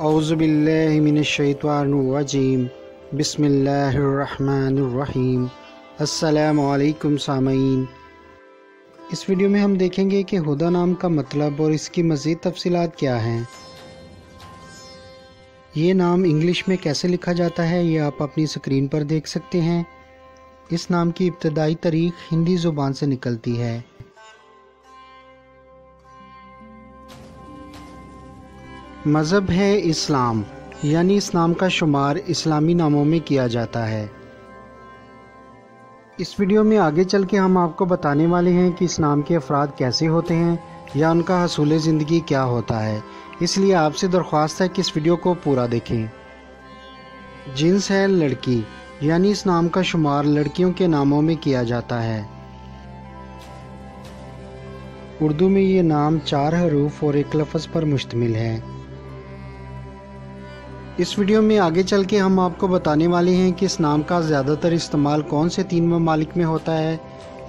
अउज़बिल्लिमिनशैतानुरजीम बिस्मिल्लाहिर्रहमानिर्रहीम अस्सलामुअलैकुम सामीन इस वीडियो में हम देखेंगे कि हुदा नाम का मतलब और इसकी मज़ीद तफसीलात क्या हैं। ये नाम इंग्लिश में कैसे लिखा जाता है, ये आप अपनी स्क्रीन पर देख सकते हैं। इस नाम की इब्तदाई तारीख हिंदी ज़ुबान से निकलती है। मज़हब है इस्लाम, यानी इस नाम का शुमार इस्लामी नामों में किया जाता है। इस वीडियो में आगे चल के हम आपको बताने वाले हैं कि इस नाम के अफराद कैसे होते हैं, या उनका हसूल ज़िंदगी क्या होता है। इसलिए आपसे दरख्वास्त है कि इस वीडियो को पूरा देखें। जिन्स है लड़की, यानी इस नाम का शुमार लड़कियों के नामों में किया जाता है। उर्दू में ये नाम चार हरूफ और एक लफ्ज़ पर मुश्तमिल है। इस वीडियो में आगे चल के हम आपको बताने वाले हैं कि इस नाम का ज़्यादातर इस्तेमाल कौन से तीन ममालिक में होता है।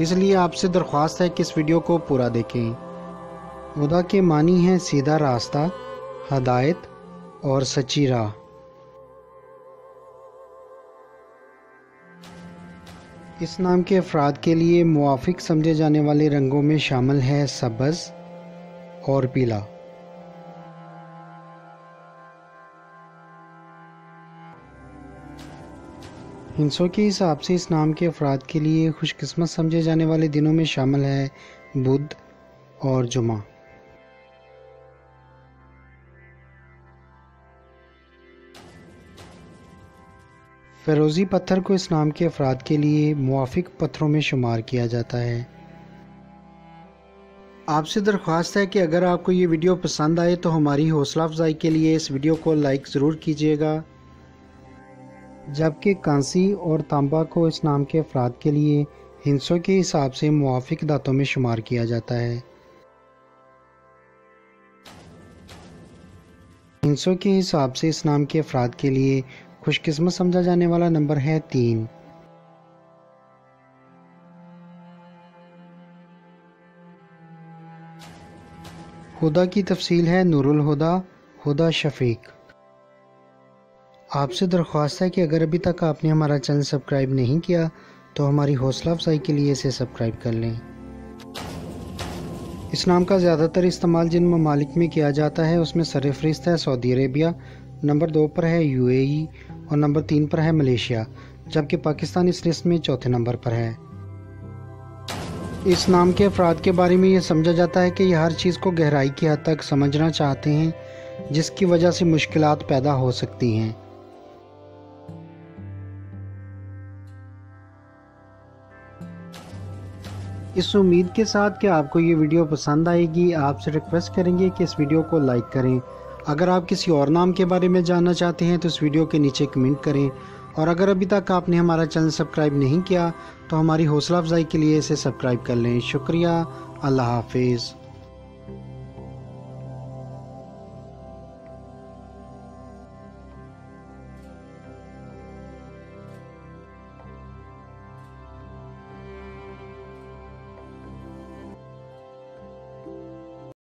इसलिए आपसे दरख्वास्त है कि इस वीडियो को पूरा देखें। खुदा के मानी हैं सीधा रास्ता, हदायत और सच्ची राह। इस नाम के अफराद के लिए मुआफिक समझे जाने वाले रंगों में शामिल है सब्ज़ और पीला। हिंसों के हिसाब से इस नाम के अफराद के लिए खुशकस्मत समझे जाने वाले दिनों में शामिल है बुध और जुमा फ़िरोज़ी पत्थर को इस नाम के अफराद के लिए मुआफिक पत्थरों में शुमार किया जाता है। आपसे दरख्वास्त है कि अगर आपको ये वीडियो पसंद आए तो हमारी हौसला अफजाई के लिए इस वीडियो को लाइक ज़रूर कीजिएगा। जबकि कांसी और तांबा को इस नाम के अफराद के लिए हिंसों के हिसाब से मुआफिक दातों में शुमार किया जाता है। हिंसों के हिसाब से इस नाम के अफराद के लिए खुशकिस्मत समझा जाने वाला नंबर है तीन। खुदा की तफसील है नूरुल हुदा हुदा शफीक। आपसे दरख्वास्त है कि अगर अभी तक आपने हमारा चैनल सब्सक्राइब नहीं किया तो हमारी हौसला अफजाई के लिए इसे सब्सक्राइब कर लें। इस नाम का ज़्यादातर इस्तेमाल जिन ममालिक में किया जाता है, उसमें सर फहरिस्त है सऊदी अरेबिया, नंबर दो पर है यूएई और नंबर तीन पर है मलेशिया, जबकि पाकिस्तान इस लिस्ट में चौथे नंबर पर है। इस नाम के अफराद के बारे में ये समझा जाता है कि ये हर चीज़ को गहराई की हद तक समझना चाहते हैं, जिसकी वजह से मुश्किल पैदा हो सकती हैं। इस उम्मीद के साथ कि आपको ये वीडियो पसंद आएगी। आपसे रिक्वेस्ट करेंगे कि इस वीडियो को लाइक करें। अगर आप किसी और नाम के बारे में जानना चाहते हैं तो इस वीडियो के नीचे कमेंट करें। और अगर अभी तक आपने हमारा चैनल सब्सक्राइब नहीं किया तो हमारी हौसला अफजाई के लिए इसे सब्सक्राइब कर लें। शुक्रिया। अल्लाह हाफिज़।